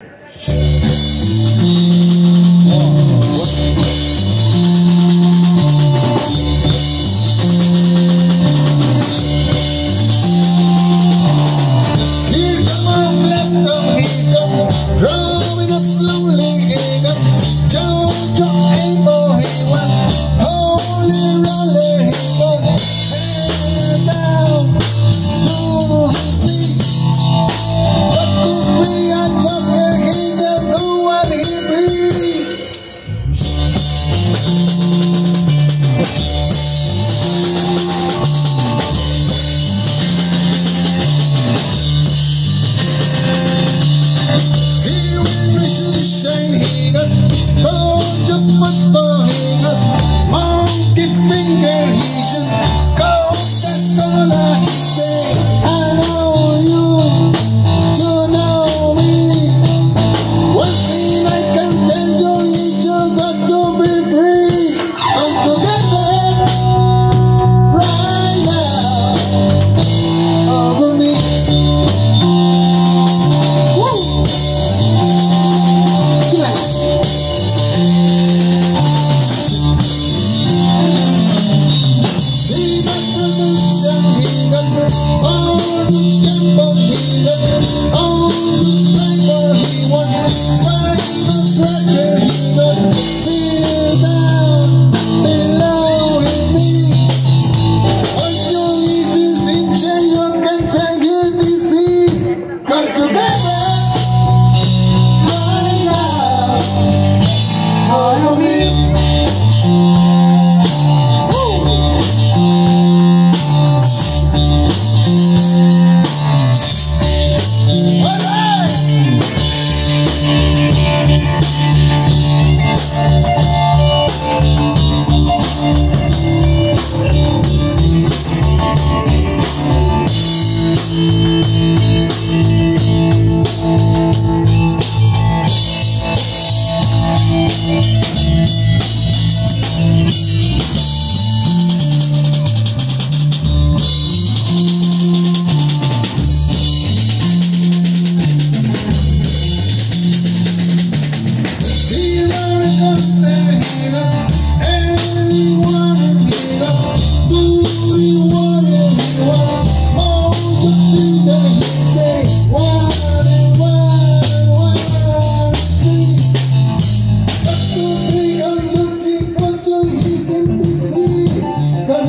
Shh.